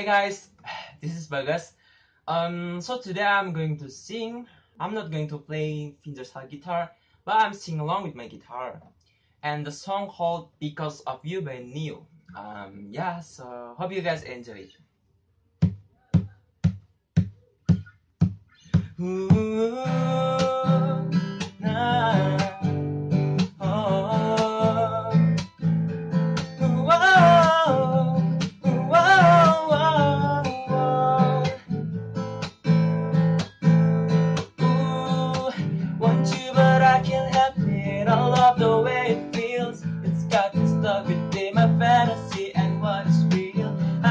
Hi guys, this is Bagas. Um, so today I'm going to sing. I'm not going to play fingerstyle guitar, but I'm singing along with my guitar. And the song called "Because of You" by Ne-Yo. Um, yeah, so hope you guys enjoy it. Ooh,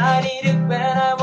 I need it when I